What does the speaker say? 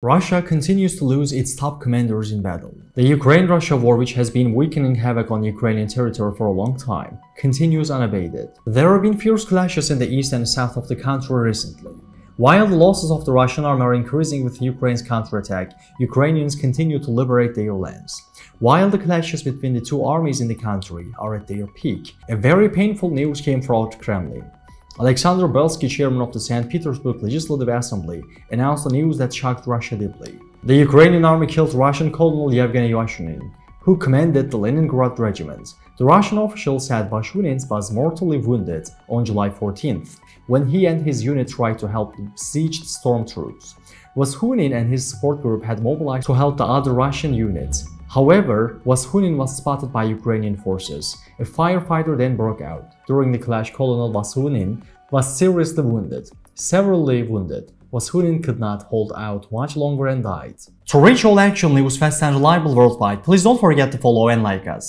Russia continues to lose its top commanders in battle. The Ukraine-Russia war, which has been weakening havoc on Ukrainian territory for a long time, continues unabated. There have been fierce clashes in the east and south of the country recently. While the losses of the Russian army are increasing with Ukraine's counterattack, Ukrainians continue to liberate their lands. While the clashes between the two armies in the country are at their peak, a very painful news came from the Kremlin. Alexander Belsky, chairman of the St. Petersburg Legislative Assembly, announced the news that shocked Russia deeply. The Ukrainian army killed Russian Colonel Yevgeny Vashunin, who commanded the Leningrad regiment. The Russian official said Vashunin was mortally wounded on July 14th, when he and his unit tried to help besieged stormtroops. Vashunin and his support group had mobilized to help the other Russian units, However, Vashunin was spotted by Ukrainian forces. A firefighter then broke out. During the clash, Colonel Vashunin was seriously wounded. Severely wounded, Vashunin could not hold out much longer and died. To reach all action news fast and reliable worldwide, please don't forget to follow and like us.